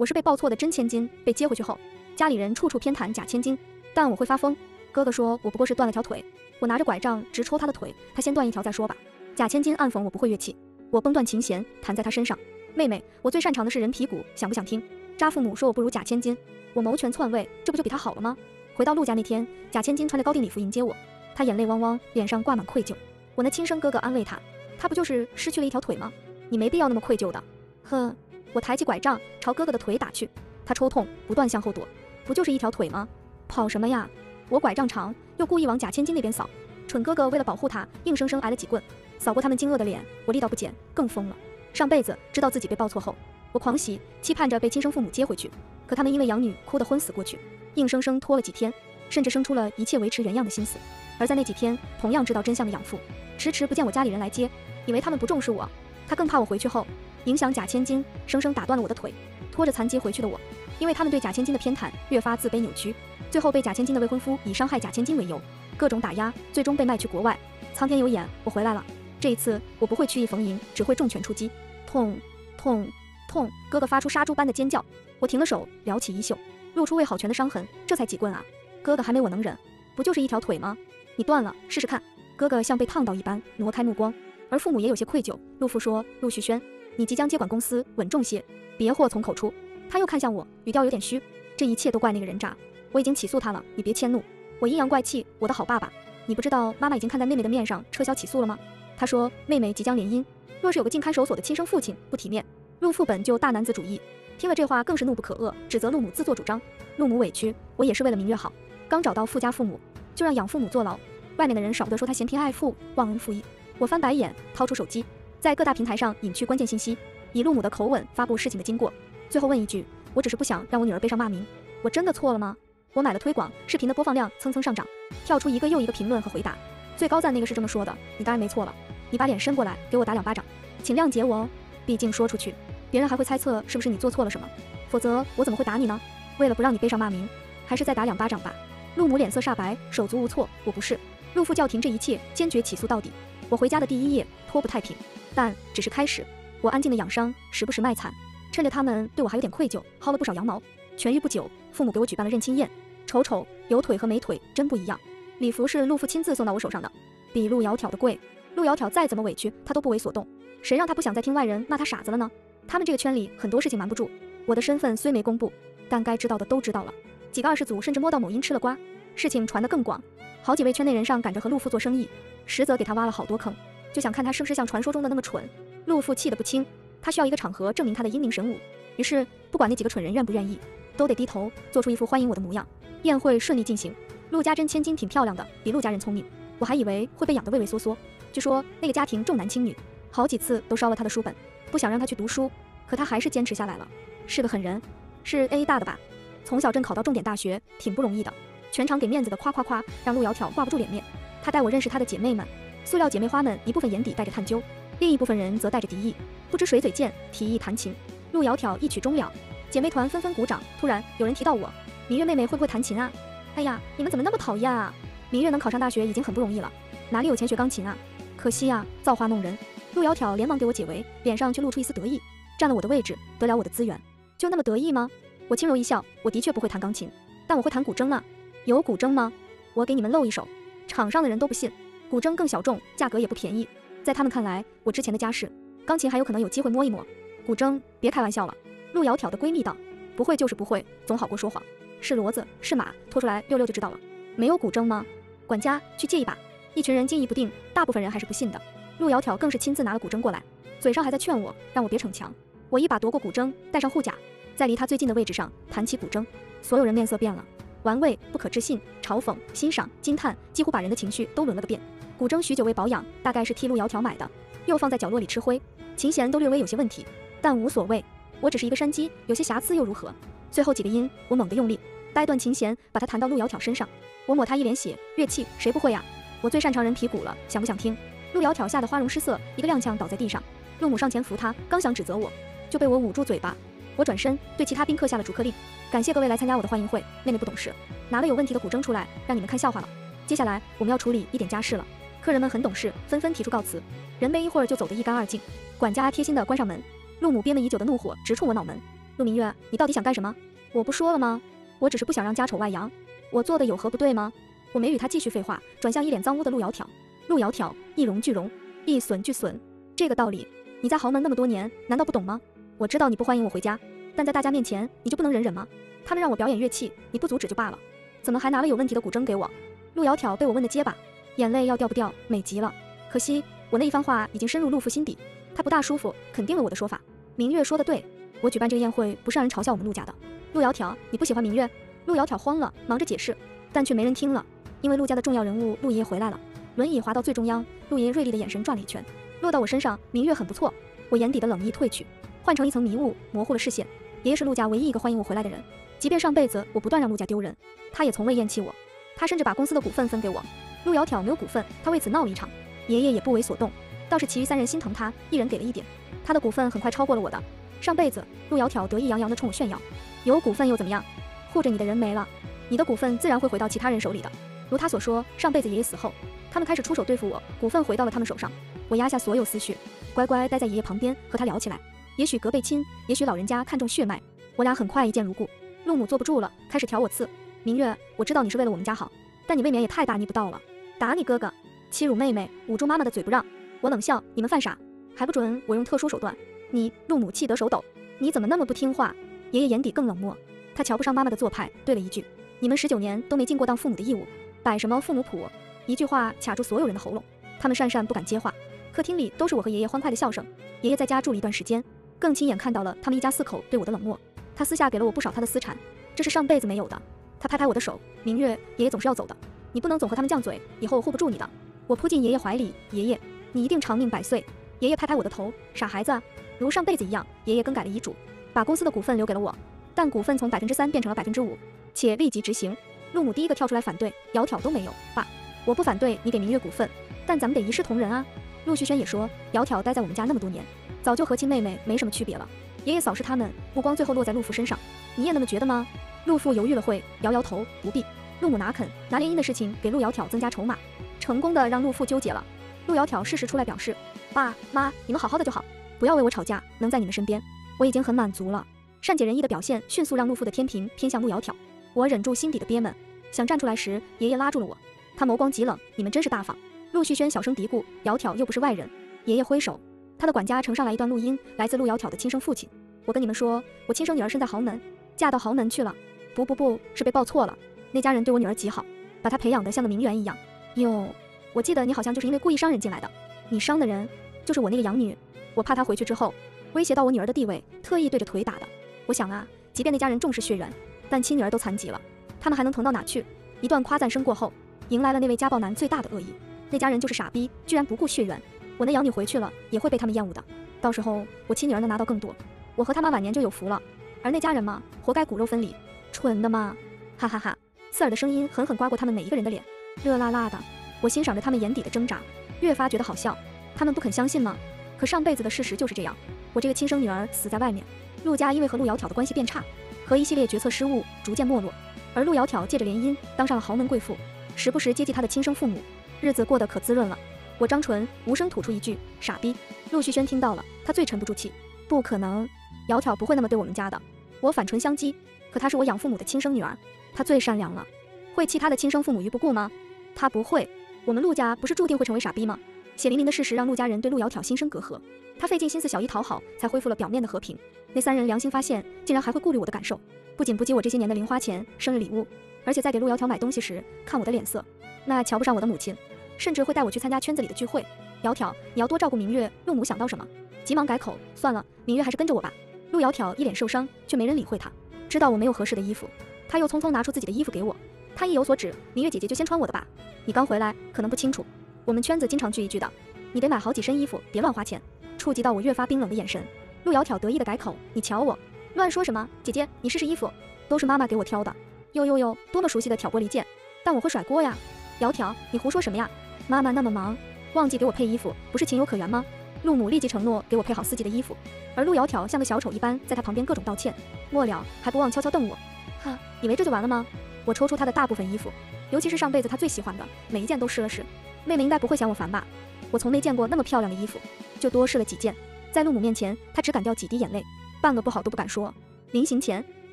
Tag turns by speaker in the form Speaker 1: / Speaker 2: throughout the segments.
Speaker 1: 我是被抱错的真千金，被接回去后，家里人处处偏袒假千金，但我会发疯。哥哥说我不过是断了条腿，我拿着拐杖直抽他的腿，他先断一条再说吧。假千金暗讽我不会乐器，我崩断琴弦弹在他身上。妹妹，我最擅长的是人皮鼓，想不想听？渣父母说我不如假千金，我谋权篡位，这不就比他好了吗？回到陆家那天，假千金穿着高定礼服迎接我，他眼泪汪汪，脸上挂满愧疚。我那亲生哥哥安慰他，他不就是失去了一条腿吗？你没必要那么愧疚的。哼。我抬起拐杖朝哥哥的腿打去，他抽痛，不断向后躲。不就是一条腿吗？跑什么呀？我拐杖长，又故意往贾千金那边扫。蠢哥哥为了保护他，硬生生挨了几棍。扫过他们惊愕的脸，我力道不减，更疯了。上辈子知道自己被抱错后，我狂喜，期盼着被亲生父母接回去。可他们因为养女哭得昏死过去，硬生生拖了几天，甚至生出了一切维持原样的心思。而在那几天，同样知道真相的养父，迟迟不见我家里人来接，以为他们不重视我。他更怕我回去后。影响假千金，生生打断了我的腿，拖着残疾回去的我，因为他们对假千金的偏袒，越发自卑扭曲，最后被假千金的未婚夫以伤害假千金为由，各种打压，最终被卖去国外。苍天有眼，我回来了。这一次我不会曲意逢迎，只会重拳出击。痛痛痛！哥哥发出杀猪般的尖叫，我停了手，撩起衣袖，露出未好拳的伤痕，这才几棍啊！哥哥还没我能忍，不就是一条腿吗？你断了，试试看。哥哥像被烫到一般挪开目光，而父母也有些愧疚。陆父说：“陆旭轩。”你即将接管公司，稳重些，别祸从口出。他又看向我，语调有点虚。这一切都怪那个人渣，我已经起诉他了，你别迁怒。我阴阳怪气，我的好爸爸，你不知道妈妈已经看在妹妹的面上撤销起诉了吗？他说妹妹即将联姻，若是有个进看守所的亲生父亲，不体面。陆父本就大男子主义，听了这话更是怒不可遏，指责陆母自作主张。陆母委屈，我也是为了明月好。刚找到富家父母，就让养父母坐牢，外面的人少不得说他嫌贫爱富、忘恩负义。我翻白眼，掏出手机。在各大平台上隐去关键信息，以陆母的口吻发布事情的经过，最后问一句：我只是不想让我女儿背上骂名，我真的错了吗？我买了推广，视频的播放量蹭蹭上涨，跳出一个又一个评论和回答，最高赞那个是这么说的：你当然没错了，你把脸伸过来给我打两巴掌，请谅解我哦，毕竟说出去，别人还会猜测是不是你做错了什么，否则我怎么会打你呢？为了不让你背上骂名，还是再打两巴掌吧。陆母脸色煞白，手足无措，我不是。陆父叫停这一切，坚决起诉到底。我回家的第一夜，颇不太平。但只是开始，我安静的养伤，时不时卖惨，趁着他们对我还有点愧疚，薅了不少羊毛。痊愈不久，父母给我举办了认亲宴。瞅瞅，有腿和没腿真不一样。礼服是陆父亲自送到我手上的，比陆窈窕的贵。陆窈窕再怎么委屈，他都不为所动。谁让他不想再听外人骂他傻子了呢？他们这个圈里很多事情瞒不住。我的身份虽没公布，但该知道的都知道了。几个二世祖甚至摸到某音吃了瓜，事情传得更广。好几位圈内人上赶着和陆父做生意，实则给他挖了好多坑。就想看他是不是像传说中的那么蠢。陆父气得不轻，他需要一个场合证明他的英明神武。于是，不管那几个蠢人愿不愿意，都得低头做出一副欢迎我的模样。宴会顺利进行，陆家真千金挺漂亮的，比陆家人聪明。我还以为会被养得畏畏缩缩。据说那个家庭重男轻女，好几次都烧了他的书本，不想让他去读书。可他还是坚持下来了，是个狠人，是 A 大的吧？从小镇考到重点大学，挺不容易的。全场给面子的夸夸夸，让陆窈窕挂不住脸面。他带我认识他的姐妹们。塑料姐妹花们一部分眼底带着探究，另一部分人则带着敌意，不知谁嘴贱，提议弹琴。陆窈窕一曲终了，姐妹团纷纷鼓掌。突然有人提到我，明月妹妹会不会弹琴啊？哎呀，你们怎么那么讨厌啊？明月能考上大学已经很不容易了，哪里有钱学钢琴啊？可惜啊，造化弄人。陆窈窕连忙给我解围，脸上却露出一丝得意，占了我的位置，得了我的资源，就那么得意吗？我轻柔一笑，我的确不会弹钢琴，但我会弹古筝啊。有古筝吗？我给你们露一手。场上的人都不信。古筝更小众，价格也不便宜。在他们看来，我之前的家世，钢琴还有可能有机会摸一摸。古筝，别开玩笑了。陆窈窕的闺蜜道：“不会就是不会，总好过说谎。是骡子，是马，拖出来溜溜就知道了。没有古筝吗？管家，去借一把。”一群人惊疑不定，大部分人还是不信的。陆窈窕更是亲自拿了古筝过来，嘴上还在劝我，让我别逞强。我一把夺过古筝，戴上护甲，在离他最近的位置上弹起古筝。所有人面色变了，玩味、不可置信、嘲讽、欣赏、惊叹，几乎把人的情绪都轮了个遍。古筝许久未保养，大概是替陆窈窕买的，又放在角落里吃灰。琴弦都略微有些问题，但无所谓，我只是一个山鸡，有些瑕疵又如何？最后几个音，我猛地用力，掰断琴弦，把它弹到陆窈窕身上。我抹她一脸血，乐器谁不会呀？我最擅长人皮鼓了，想不想听？陆窈窕吓得花容失色，一个踉跄倒在地上。陆母上前扶她，刚想指责我，就被我捂住嘴巴。我转身对其他宾客下了逐客令，感谢各位来参加我的欢迎会。妹妹不懂事，拿了有问题的古筝出来，让你们看笑话了。接下来我们要处理一点家事了。客人们很懂事，纷纷提出告辞，人没一会儿就走得一干二净。管家贴心的关上门，陆母憋闷已久的怒火直冲我脑门。陆明月，你到底想干什么？我不说了吗？我只是不想让家丑外扬。我做的有何不对吗？我没与他继续废话，转向一脸脏污的陆窈窕。陆窈窕，一荣俱荣，一损俱损，这个道理你在豪门那么多年，难道不懂吗？我知道你不欢迎我回家，但在大家面前，你就不能忍忍吗？他们让我表演乐器，你不阻止就罢了，怎么还拿了有问题的古筝给我？陆窈窕被我问的结巴，眼泪要掉不掉，美极了。可惜我那一番话已经深入陆父心底，他不大舒服，肯定了我的说法。明月说的对，我举办这个宴会不是让人嘲笑我们陆家的。陆窈窕，你不喜欢明月？陆窈窕慌了，忙着解释，但却没人听了，因为陆家的重要人物陆爷爷回来了。轮椅滑到最中央，陆爷爷锐利的眼神转了一圈，落到我身上。明月很不错，我眼底的冷意褪去，换成一层迷雾，模糊了视线。爷爷是陆家唯一一个欢迎我回来的人，即便上辈子我不断让陆家丢人，他也从未厌弃我。他甚至把公司的股份分给我。陆窈窕没有股份，他为此闹了一场，爷爷也不为所动，倒是其余三人心疼他，一人给了一点。他的股份很快超过了我的。上辈子，陆窈窕得意洋洋地冲我炫耀，有股份又怎么样？护着你的人没了，你的股份自然会回到其他人手里的。如他所说，上辈子爷爷死后，他们开始出手对付我，股份回到了他们手上。我压下所有思绪，乖乖待在爷爷旁边和他聊起来。也许隔辈亲，也许老人家看重血脉，我俩很快一见如故。陆母坐不住了，开始挑我刺。明月，我知道你是为了我们家好，但你未免也太大逆不道了。打你哥哥，欺辱妹妹，捂住妈妈的嘴不让。我冷笑，你们犯傻，还不准我用特殊手段。你，陆母气得手抖，你怎么那么不听话？爷爷眼底更冷漠。他瞧不上妈妈的做派，对了一句：“你们十九年都没尽过当父母的义务，摆什么父母谱？”一句话卡住所有人的喉咙，他们讪讪不敢接话。客厅里都是我和爷爷欢快的笑声。爷爷在家住了一段时间，更亲眼看到了他们一家四口对我的冷漠。他私下给了我不少他的私产，这是上辈子没有的。他拍拍我的手：“明月，爷爷总是要走的，你不能总和他们犟嘴，以后护不住你的。”我扑进爷爷怀里：“爷爷，你一定长命百岁。”爷爷拍拍我的头：“傻孩子，如上辈子一样。”爷爷更改了遗嘱，把公司的股份留给了我。但股份从百分之三变成了百分之五，且立即执行。陆母第一个跳出来反对，窈窕都没有。爸，我不反对你给明月股份，但咱们得一视同仁啊。陆旭轩也说，窈窕待在我们家那么多年，早就和亲妹妹没什么区别了。爷爷扫视他们，目光最后落在陆父身上。你也那么觉得吗？陆父犹豫了会，摇摇头，不必。陆母哪肯拿联姻的事情给陆窈窕增加筹码，成功的让陆父纠结了。陆窈窕适时出来表示，爸妈，你们好好的就好，不要为我吵架，能在你们身边，我已经很满足了。善解人意的表现迅速让陆父的天平偏向陆窈窕，我忍住心底的憋闷，想站出来时，爷爷拉住了我。他眸光极冷，你们真是大方。陆旭轩小声嘀咕，窈窕又不是外人。爷爷挥手，他的管家呈上来一段录音，来自陆窈窕的亲生父亲。我跟你们说，我亲生女儿生在豪门，嫁到豪门去了。不不不，是被报错了。那家人对我女儿极好，把她培养得像个名媛一样。哟，我记得你好像就是因为故意伤人进来的。你伤的人就是我那个养女，我怕她回去之后威胁到我女儿的地位，特意对着腿打的。我想啊，即便那家人重视血缘，但亲女儿都残疾了，他们还能疼到哪去？一段夸赞声过后，迎来了那位家暴男最大的恶意。那家人就是傻逼，居然不顾血缘。我那养女回去了，也会被他们厌恶的。到时候我亲女儿能拿到更多，我和他妈晚年就有福了。而那家人嘛，活该骨肉分离，蠢的嘛！哈哈哈！刺耳的声音狠狠刮过他们每一个人的脸，热辣辣的。我欣赏着他们眼底的挣扎，越发觉得好笑。他们不肯相信吗？可上辈子的事实就是这样，我这个亲生女儿死在外面。陆家因为和陆窈窕的关系变差，和一系列决策失误逐渐没落，而陆窈窕借着联姻当上了豪门贵妇，时不时接济他的亲生父母，日子过得可滋润了。我张唇无声吐出一句傻逼。陆旭轩听到了，他最沉不住气，不可能，窈窕不会那么对我们家的。我反唇相讥，可她是我养父母的亲生女儿，她最善良了，会弃她的亲生父母于不顾吗？她不会。我们陆家不是注定会成为傻逼吗？血淋淋的事实让陆家人对陆窈窕心生隔阂，他费尽心思小意讨好，才恢复了表面的和平。那三人良心发现，竟然还会顾虑我的感受，不仅不给我这些年的零花钱、生日礼物，而且在给陆窈窕买东西时看我的脸色，那瞧不上我的母亲，甚至会带我去参加圈子里的聚会。窈窕，你要多照顾明月。陆母想到什么，急忙改口，算了，明月还是跟着我吧。陆窈窕一脸受伤，却没人理会他。知道我没有合适的衣服，他又匆匆拿出自己的衣服给我。他意有所指，明月姐姐就先穿我的吧。你刚回来，可能不清楚。我们圈子经常聚一聚的，你得买好几身衣服，别乱花钱。触及到我越发冰冷的眼神，陆窈窕得意的改口：“你瞧我，乱说什么？姐姐，你试试衣服，都是妈妈给我挑的。哟哟哟，多么熟悉的挑拨离间！但我会甩锅呀。窈窕，你胡说什么呀？妈妈那么忙，忘记给我配衣服，不是情有可原吗？”陆母立即承诺给我配好四季的衣服，而陆窈窕像个小丑一般在她旁边各种道歉，末了还不忘悄悄瞪我。哈，以为这就完了吗？我抽出她的大部分衣服，尤其是上辈子她最喜欢的，每一件都试了试。妹妹应该不会嫌我烦吧？我从没见过那么漂亮的衣服，就多试了几件。在陆母面前，她只敢掉几滴眼泪，半个不好都不敢说。临行前，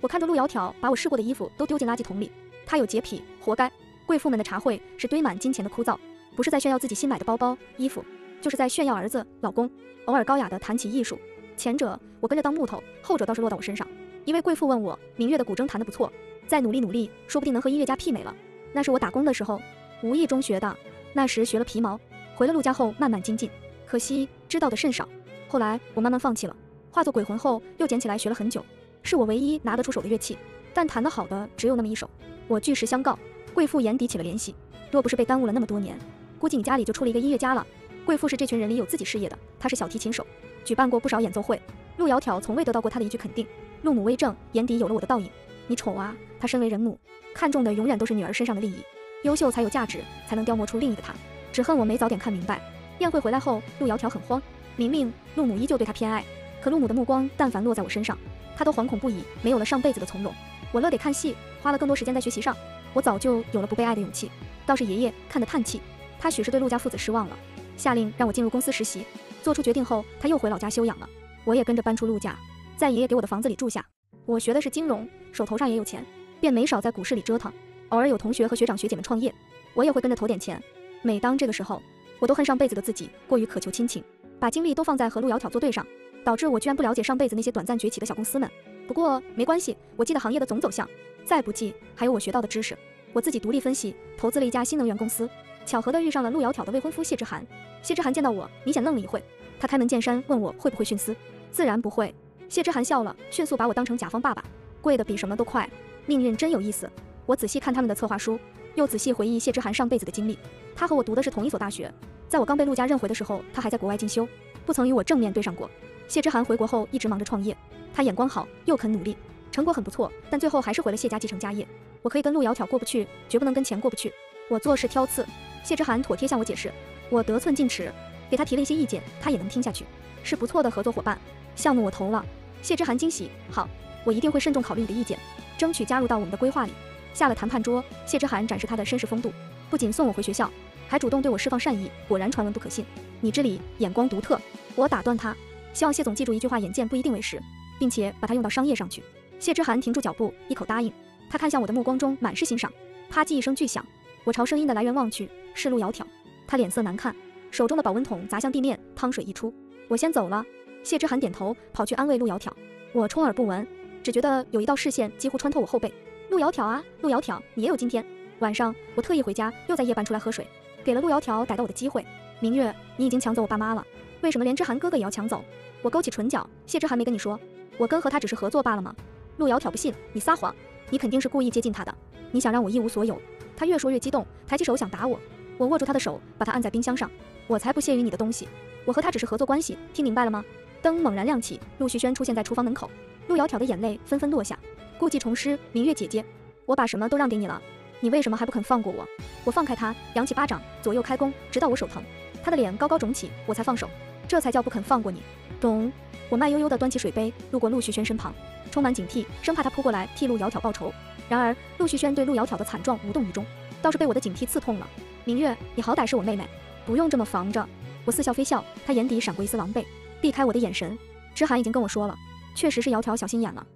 Speaker 1: 我看着陆窈窕把我试过的衣服都丢进垃圾桶里，她有洁癖，活该。贵妇们的茶会是堆满金钱的枯燥，不是在炫耀自己新买的包包、衣服，就是在炫耀儿子、老公。偶尔高雅的谈起艺术，前者我跟着当木头，后者倒是落到我身上。一位贵妇问我，明月的古筝弹得不错，再努力努力，说不定能和音乐家媲美了。那是我打工的时候无意中学的，那时学了皮毛，回了陆家后慢慢精进，可惜知道的甚少。后来我慢慢放弃了，化作鬼魂后又捡起来学了很久，是我唯一拿得出手的乐器，但弹得好的只有那么一首。我据实相告，贵妇眼底起了怜惜，若不是被耽误了那么多年，估计你家里就出了一个音乐家了。贵妇是这群人里有自己事业的，她是小提琴手，举办过不少演奏会。陆窈窕从未得到过她的一句肯定。陆母微怔，眼底有了我的倒影。你丑啊！她身为人母，看重的永远都是女儿身上的利益，优秀才有价值，才能雕磨出另一个她。只恨我没早点看明白。宴会回来后，陆窈窕很慌。明明陆母依旧对她偏爱，可陆母的目光但凡落在我身上，她都惶恐不已，没有了上辈子的从容。我乐得看戏，花了更多时间在学习上。我早就有了不被爱的勇气。倒是爷爷看得叹气，他许是对陆家父子失望了，下令让我进入公司实习。做出决定后，他又回老家休养了。我也跟着搬出陆家，在爷爷给我的房子里住下。我学的是金融，手头上也有钱，便没少在股市里折腾。偶尔有同学和学长学姐们创业，我也会跟着投点钱。每当这个时候，我都恨上辈子的自己过于渴求亲情。把精力都放在和陆窈窕作对上，导致我居然不了解上辈子那些短暂崛起的小公司们。不过没关系，我记得行业的总走向，再不济还有我学到的知识。我自己独立分析，投资了一家新能源公司，巧合的遇上了陆窈窕的未婚夫谢之涵。谢之涵见到我，明显愣了一会，他开门见山问我会不会徇私，自然不会。谢之涵笑了，迅速把我当成甲方爸爸，跪得比什么都快。命运真有意思。我仔细看他们的策划书，又仔细回忆谢之涵上辈子的经历。他和我读的是同一所大学。在我刚被陆家认回的时候，他还在国外进修，不曾与我正面对上过。谢之涵回国后一直忙着创业，他眼光好，又肯努力，成果很不错，但最后还是回了谢家继承家业。我可以跟陆窈窕过不去，绝不能跟钱过不去。我做事挑刺，谢之涵妥帖向我解释，我得寸进尺，给他提了一些意见，他也能听下去，是不错的合作伙伴。项目我投了，谢之涵惊喜，好，我一定会慎重考虑你的意见，争取加入到我们的规划里。下了谈判桌，谢之涵展示他的绅士风度，不仅送我回学校。还主动对我释放善意，果然传闻不可信。你这里眼光独特。我打断他，希望谢总记住一句话：眼见不一定为实，并且把它用到商业上去。谢之涵停住脚步，一口答应。他看向我的目光中满是欣赏。啪叽一声巨响，我朝声音的来源望去，是陆窈窕。他脸色难看，手中的保温桶砸向地面，汤水溢出。我先走了。谢之涵点头，跑去安慰陆窈窕。我充耳不闻，只觉得有一道视线几乎穿透我后背。陆窈窕啊，陆窈窕，你也有今天。晚上我特意回家，又在夜班出来喝水。给了陆窈窕逮到我的机会，明月，你已经抢走我爸妈了，为什么连之涵哥哥也要抢走？我勾起唇角，谢之涵没跟你说，我跟和他只是合作罢了吗？陆窈窕不信，你撒谎，你肯定是故意接近他的，你想让我一无所有。他越说越激动，抬起手想打我，我握住他的手，把他按在冰箱上，我才不屑于你的东西，我和他只是合作关系，听明白了吗？灯猛然亮起，陆旭轩出现在厨房门口，陆窈窕的眼泪纷纷落下，故技重施，明月姐姐，我把什么都让给你了。你为什么还不肯放过我？我放开他，扬起巴掌，左右开弓，直到我手疼。他的脸高高肿起，我才放手。这才叫不肯放过你。懂。我慢悠悠地端起水杯，路过陆旭轩身旁，充满警惕，生怕他扑过来替陆窈窕报仇。然而陆旭轩对陆窈窕的惨状无动于衷，倒是被我的警惕刺痛了。明月，你好歹是我妹妹，不用这么防着。我似笑非笑，他眼底闪过一丝狼狈，避开我的眼神。知涵已经跟我说了，确实是窈窕小心眼了，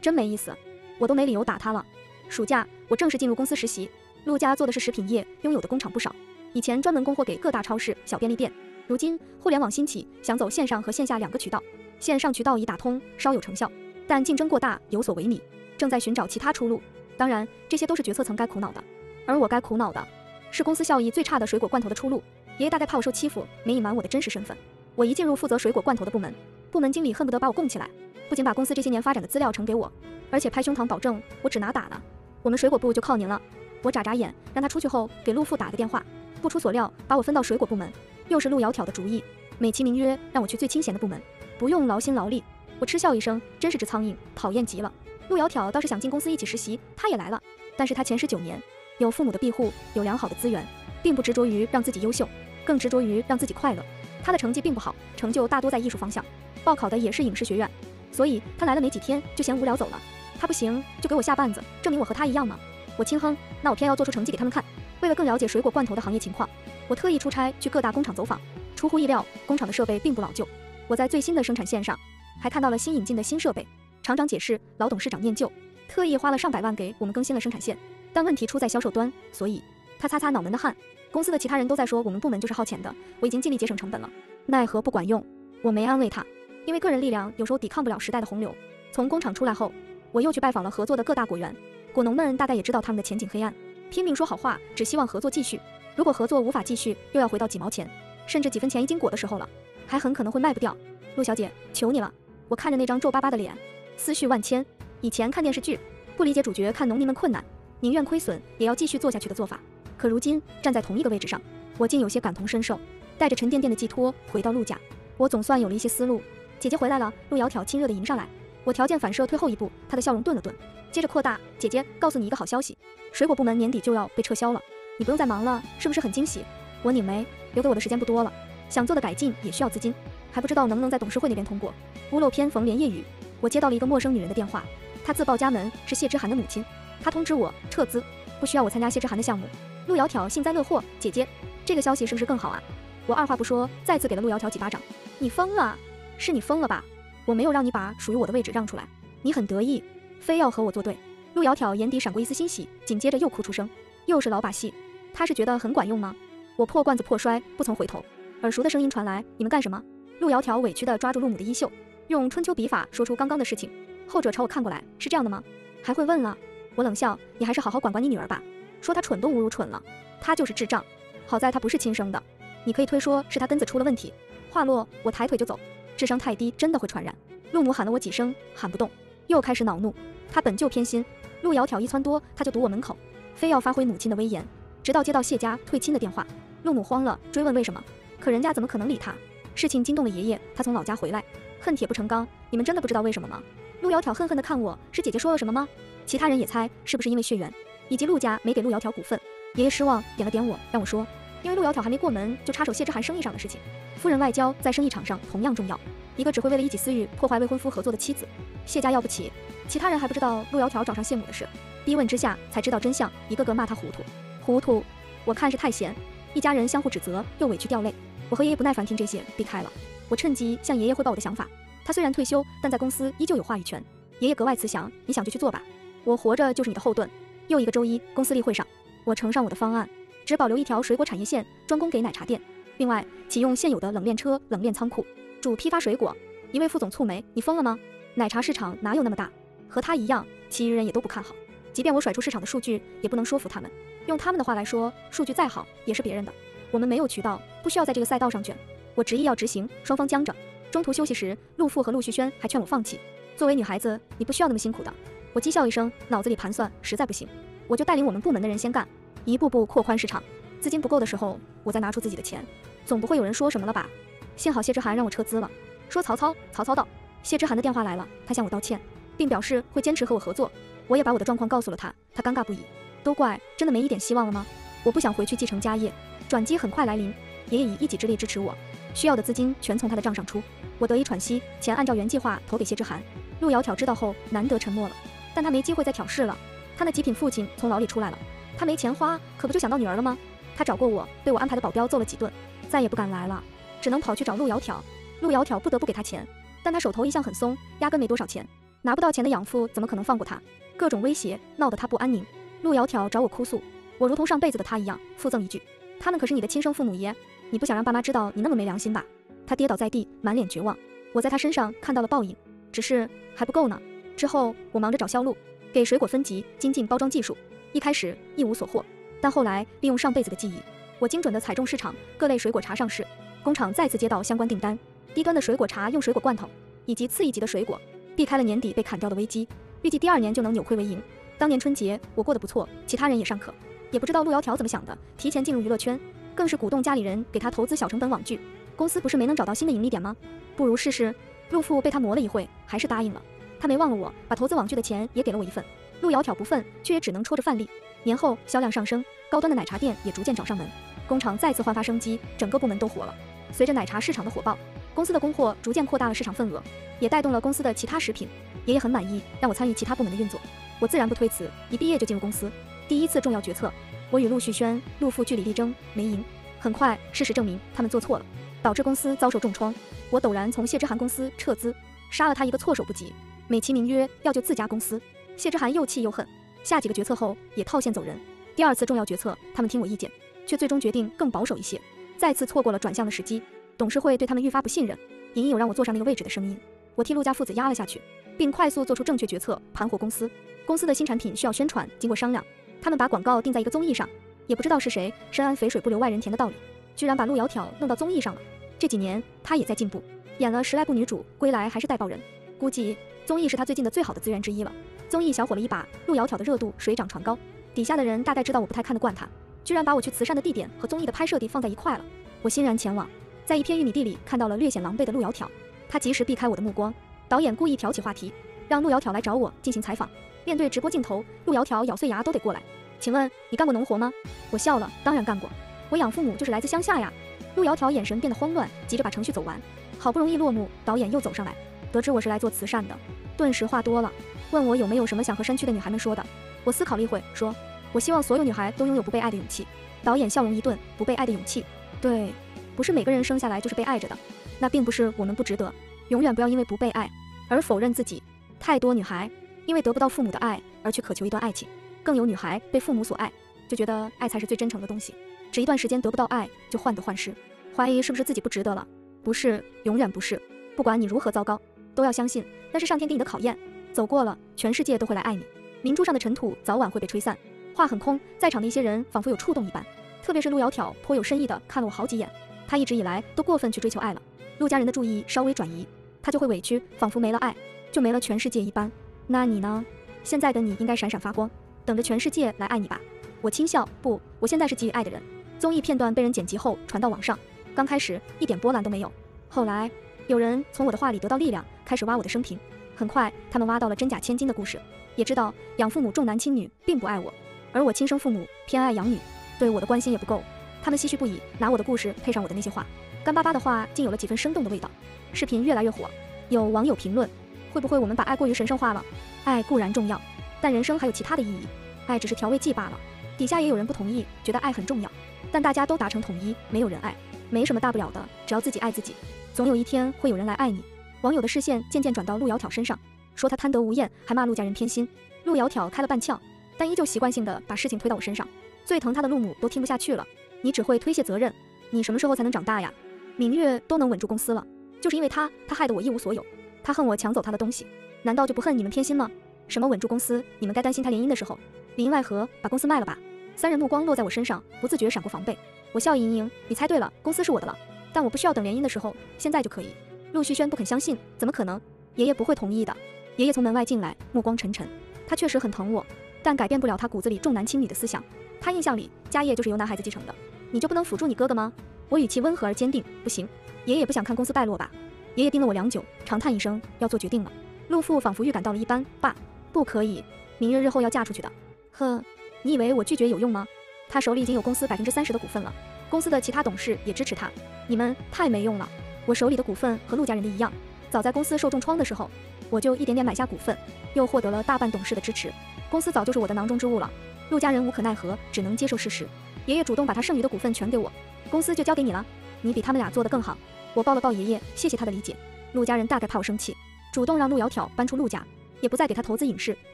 Speaker 1: 真没意思，我都没理由打他了。暑假，我正式进入公司实习。陆家做的是食品业，拥有的工厂不少。以前专门供货给各大超市、小便利店。如今互联网兴起，想走线上和线下两个渠道。线上渠道已打通，稍有成效，但竞争过大，有所萎靡，正在寻找其他出路。当然，这些都是决策层该苦恼的。而我该苦恼的是公司效益最差的水果罐头的出路。爷爷大概怕我受欺负，没隐瞒我的真实身份。我一进入负责水果罐头的部门，部门经理恨不得把我供起来，不仅把公司这些年发展的资料呈给我，而且拍胸膛保证我只拿打的。我们水果部就靠您了。我眨眨眼，让他出去后给陆父打个电话。不出所料，把我分到水果部门，又是陆窈窕的主意，美其名曰让我去最清闲的部门，不用劳心劳力。我嗤笑一声，真是只苍蝇，讨厌极了。陆窈窕倒是想进公司一起实习，他也来了，但是他前十九年有父母的庇护，有良好的资源，并不执着于让自己优秀，更执着于让自己快乐。他的成绩并不好，成就大多在艺术方向，报考的也是影视学院，所以他来了没几天就嫌无聊走了。他不行，就给我下绊子，证明我和他一样吗？我轻哼，那我偏要做出成绩给他们看。为了更了解水果罐头的行业情况，我特意出差去各大工厂走访。出乎意料，工厂的设备并不老旧。我在最新的生产线上还看到了新引进的新设备，厂长解释，老董事长念旧，特意花了上百万给我们更新了生产线，但问题出在销售端，所以他擦擦脑门的汗。公司的其他人都在说我们部门就是耗钱的，我已经尽力节省成本了，奈何不管用。我没安慰他，因为个人力量有时候抵抗不了时代的洪流。从工厂出来后，我又去拜访了合作的各大果园，果农们大概也知道他们的前景黑暗，拼命说好话，只希望合作继续。如果合作无法继续，又要回到几毛钱，甚至几分钱一斤果的时候了，还很可能会卖不掉。陆小姐，求你了！我看着那张皱巴巴的脸，思绪万千。以前看电视剧，不理解主角看农民们困难，宁愿亏损也要继续做下去的做法。可如今站在同一个位置上，我竟有些感同身受，带着沉甸甸的寄托回到陆家，我总算有了一些思路。姐姐回来了，陆窈窕亲热地迎上来，我条件反射退后一步，她的笑容顿了顿，接着扩大。姐姐，告诉你一个好消息，水果部门年底就要被撤销了，你不用再忙了，是不是很惊喜？我拧眉，留给我的时间不多了，想做的改进也需要资金。还不知道能不能在董事会那边通过。屋漏偏逢连夜雨，我接到了一个陌生女人的电话，她自报家门是谢之涵的母亲，她通知我撤资，不需要我参加谢之涵的项目。陆窈窕幸灾乐祸，姐姐，这个消息是不是更好啊？我二话不说，再次给了陆窈窕几巴掌。你疯了？是你疯了吧？我没有让你把属于我的位置让出来，你很得意，非要和我作对。陆窈窕眼底闪过一丝欣喜，紧接着又哭出声，又是老把戏，他是觉得很管用吗？我破罐子破摔，不曾回头。耳熟的声音传来，你们干什么？陆窈窕委屈地抓住陆母的衣袖，用春秋笔法说出刚刚的事情。后者朝我看过来，是这样的吗？还会问了？我冷笑，你还是好好管管你女儿吧。说她蠢都侮辱蠢了，她就是智障。好在她不是亲生的，你可以推说是她根子出了问题。话落，我抬腿就走。智商太低，真的会传染。陆母喊了我几声，喊不动，又开始恼怒。她本就偏心，陆窈窕一撺掇，她就堵我门口，非要发挥母亲的威严。直到接到谢家退亲的电话，陆母慌了，追问为什么。可人家怎么可能理她？事情惊动了爷爷，他从老家回来，恨铁不成钢。你们真的不知道为什么吗？陆窈窕恨恨地看我，是姐姐说了什么吗？其他人也猜是不是因为血缘，以及陆家没给陆窈窕股份。爷爷失望，点了点我，让我说，因为陆窈窕还没过门就插手谢之涵生意上的事情。夫人外交在生意场上同样重要，一个只会为了一己私欲破坏未婚夫合作的妻子，谢家要不起。其他人还不知道陆窈窕找上谢母的事，逼问之下才知道真相，一个个骂他糊涂，糊涂。我看是太闲，一家人相互指责，又委屈掉泪。我和爷爷不耐烦听这些，避开了。我趁机向爷爷汇报我的想法。他虽然退休，但在公司依旧有话语权。爷爷格外慈祥，你想就去做吧，我活着就是你的后盾。又一个周一，公司例会上，我呈上我的方案，只保留一条水果产业线，专供给奶茶店。另外，启用现有的冷链车、冷链仓库，主批发水果。一位副总蹙眉：“你疯了吗？奶茶市场哪有那么大？”和他一样，其余人也都不看好。即便我甩出市场的数据，也不能说服他们。用他们的话来说，数据再好，也是别人的。我们没有渠道，不需要在这个赛道上卷。我执意要执行，双方僵着。中途休息时，陆父和陆旭轩还劝我放弃。作为女孩子，你不需要那么辛苦的。我讥笑一声，脑子里盘算，实在不行，我就带领我们部门的人先干，一步步扩宽市场。资金不够的时候，我再拿出自己的钱，总不会有人说什么了吧？幸好谢之涵让我撤资了。说曹操，曹操到。谢之涵的电话来了，他向我道歉，并表示会坚持和我合作。我也把我的状况告诉了他，他尴尬不已。都怪，真的没一点希望了吗？我不想回去继承家业。转机很快来临，爷爷以一己之力支持我，需要的资金全从他的账上出。我得以喘息，钱按照原计划投给谢之涵。陆窈窕知道后难得沉默了，但他没机会再挑事了。他那极品父亲从牢里出来了，他没钱花，可不就想到女儿了吗？他找过我，被我安排的保镖揍了几顿，再也不敢来了，只能跑去找陆窈窕。陆窈窕不得不给他钱，但他手头一向很松，压根没多少钱，拿不到钱的养父怎么可能放过他？各种威胁闹得他不安宁。陆窈窕找我哭诉，我如同上辈子的他一样，附赠一句。他们可是你的亲生父母爷，你不想让爸妈知道你那么没良心吧？他跌倒在地，满脸绝望。我在他身上看到了报应，只是还不够呢。之后我忙着找销路，给水果分级，精进包装技术。一开始一无所获，但后来利用上辈子的记忆，我精准的踩中市场，各类水果茶上市，工厂再次接到相关订单。低端的水果茶用水果罐头，以及次一级的水果，避开了年底被砍掉的危机，预计第二年就能扭亏为盈。当年春节我过得不错，其他人也尚可。也不知道陆窈窕怎么想的，提前进入娱乐圈，更是鼓动家里人给他投资小成本网剧。公司不是没能找到新的盈利点吗？不如试试。陆父被他磨了一会，还是答应了。他没忘了我，把投资网剧的钱也给了我一份。陆窈窕不忿，却也只能戳着范例。年后销量上升，高端的奶茶店也逐渐找上门，工厂再次焕发生机，整个部门都火了。随着奶茶市场的火爆，公司的供货逐渐扩大了市场份额，也带动了公司的其他食品。爷爷很满意，让我参与其他部门的运作，我自然不推辞，一毕业就进入公司。第一次重要决策，我与陆旭轩、陆父据理力争，没赢。很快，事实证明他们做错了，导致公司遭受重创。我陡然从谢之涵公司撤资，杀了他一个措手不及。美其名曰要救自家公司。谢之涵又气又恨，下几个决策后也套现走人。第二次重要决策，他们听我意见，却最终决定更保守一些，再次错过了转向的时机。董事会对他们愈发不信任，隐隐有让我坐上那个位置的声音。我替陆家父子压了下去，并快速做出正确决策，盘活公司。公司的新产品需要宣传，经过商量，他们把广告定在一个综艺上。也不知道是谁深谙肥水不流外人田的道理，居然把陆窈窕弄到综艺上了。这几年他也在进步，演了十来部女主，归来还是带爆人。估计综艺是他最近的最好的资源之一了。综艺小火了一把，陆窈窕的热度水涨船高。底下的人大概知道我不太看得惯他，居然把我去慈善的地点和综艺的拍摄地放在一块了。我欣然前往，在一片玉米地里看到了略显狼狈的陆窈窕，他及时避开我的目光。导演故意挑起话题，让陆窈窕来找我进行采访。面对直播镜头，陆窈窕咬碎牙都得过来。请问你干过农活吗？我笑了，当然干过。我养父母就是来自乡下呀。陆窈窕眼神变得慌乱，急着把程序走完。好不容易落幕，导演又走上来，得知我是来做慈善的，顿时话多了，问我有没有什么想和山区的女孩们说的。我思考了一会，说：我希望所有女孩都拥有不被爱的勇气。导演笑容一顿，不被爱的勇气。对，不是每个人生下来就是被爱着的。那并不是我们不值得。永远不要因为不被爱而否认自己。太多女孩因为得不到父母的爱而去渴求一段爱情。更有女孩被父母所爱，就觉得爱才是最真诚的东西。只一段时间得不到爱，就患得患失，怀疑是不是自己不值得了？不是，永远不是。不管你如何糟糕，都要相信那是上天给你的考验。走过了，全世界都会来爱你。明珠上的尘土早晚会被吹散。话很空，在场的一些人仿佛有触动一般，特别是陆窈窕，颇有深意的看了我好几眼。她一直以来都过分去追求爱了。陆家人的注意稍微转移，她就会委屈，仿佛没了爱就没了全世界一般。那你呢？现在的你应该闪闪发光。等着全世界来爱你吧！我轻笑，不，我现在是给予爱的人。综艺片段被人剪辑后传到网上，刚开始一点波澜都没有，后来有人从我的话里得到力量，开始挖我的生平。很快，他们挖到了真假千金的故事，也知道养父母重男轻女并不爱我，而我亲生父母偏爱养女，对我的关心也不够。他们唏嘘不已，拿我的故事配上我的那些话，干巴巴的话竟有了几分生动的味道。视频越来越火，有网友评论：会不会我们把爱过于神圣化了？爱固然重要。但人生还有其他的意义，爱只是调味剂罢了。底下也有人不同意，觉得爱很重要，但大家都达成统一，没有人爱，没什么大不了的，只要自己爱自己，总有一天会有人来爱你。网友的视线渐渐转到陆窈窕身上，说她贪得无厌，还骂陆家人偏心。陆窈窕开了半窍，但依旧习惯性的把事情推到我身上。最疼她的陆母都听不下去了，你只会推卸责任，你什么时候才能长大呀？明月都能稳住公司了，就是因为他，他害得我一无所有，他恨我抢走他的东西，难道就不恨你们偏心吗？什么稳住公司？你们该担心他联姻的时候，里应外合把公司卖了吧？三人目光落在我身上，不自觉闪过防备。我笑盈盈，你猜对了，公司是我的了，但我不需要等联姻的时候，现在就可以。陆旭轩不肯相信，怎么可能？爷爷不会同意的。爷爷从门外进来，目光沉沉。他确实很疼我，但改变不了他骨子里重男轻女的思想。他印象里家业就是由男孩子继承的，你就不能辅助你哥哥吗？我语气温和而坚定，不行。爷爷不想看公司败落吧？爷爷盯了我良久，长叹一声，要做决定了。陆父仿佛预感到了一般，爸。不可以，明月日后要嫁出去的。呵，你以为我拒绝有用吗？他手里已经有公司百分之三十的股份了，公司的其他董事也支持他。你们太没用了。我手里的股份和陆家人的一样，早在公司受重创的时候，我就一点点买下股份，又获得了大半董事的支持。公司早就是我的囊中之物了。陆家人无可奈何，只能接受事实。爷爷主动把他剩余的股份全给我，公司就交给你了。你比他们俩做得更好。我抱了抱爷爷，谢谢他的理解。陆家人大概怕我生气，主动让陆窈窕搬出陆家。也不再给他投资影视，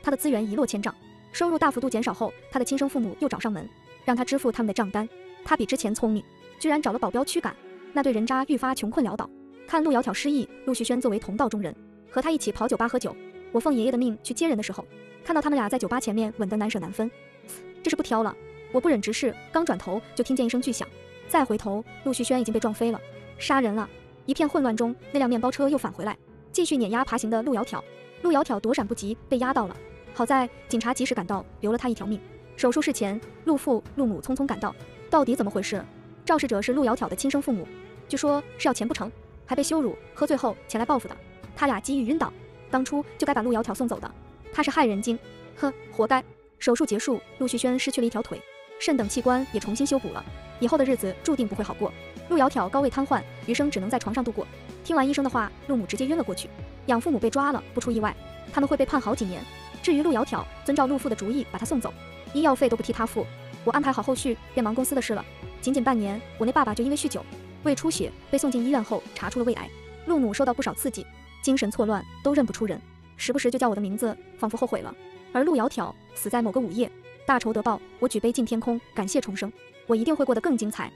Speaker 1: 他的资源一落千丈，收入大幅度减少后，他的亲生父母又找上门，让他支付他们的账单。他比之前聪明，居然找了保镖驱赶，那对人渣愈发穷困潦倒。看陆窈窕失意，陆旭轩作为同道中人，和他一起跑酒吧喝酒。我奉爷爷的命去接人的时候，看到他们俩在酒吧前面吻得难舍难分，这是不挑了。我不忍直视，刚转头就听见一声巨响，再回头，陆旭轩已经被撞飞了，杀人了。一片混乱中，那辆面包车又返回来，继续碾压爬行的陆窈窕。陆窈窕躲闪不及，被压到了。好在警察及时赶到，留了他一条命。手术室前，陆父、陆母匆匆赶到。到底怎么回事？肇事者是陆窈窕的亲生父母，据说是要钱不成，还被羞辱，喝醉后前来报复的。他俩机遇晕倒，当初就该把陆窈窕送走的。他是害人精，呵，活该。手术结束，陆旭轩失去了一条腿，肾等器官也重新修补了，以后的日子注定不会好过。陆窈窕高位瘫痪，余生只能在床上度过。听完医生的话，陆母直接晕了过去。养父母被抓了，不出意外，他们会被判好几年。至于陆窈窕，遵照陆父的主意把他送走，医药费都不替他付。我安排好后续，便忙公司的事了。仅仅半年，我那爸爸就因为酗酒、胃出血被送进医院后查出了胃癌。陆母受到不少刺激，精神错乱，都认不出人。时不时就叫我的名字，仿佛后悔了。而陆窈窕死在某个午夜，大仇得报，我举杯敬天空，感谢重生，我一定会过得更精彩。